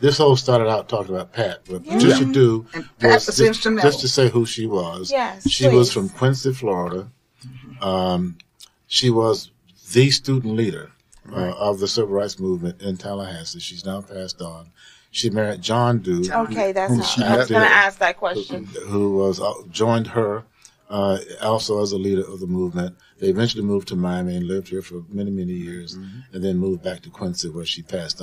this whole started out talking about Pat, but Yeah. Patricia Due was just, just to say who she was. Yes, she was from Quincy, Florida. Um, she was the student leader uh, of the civil rights movement in Tallahassee. She's now passed on. She married John Due, Okay, that's not. how, I was going to ask that question. who was uh, joined her uh, also as a leader of the movement. They eventually moved to Miami and lived here for many, many years, mm-hmm. and then moved back to Quincy, where she passed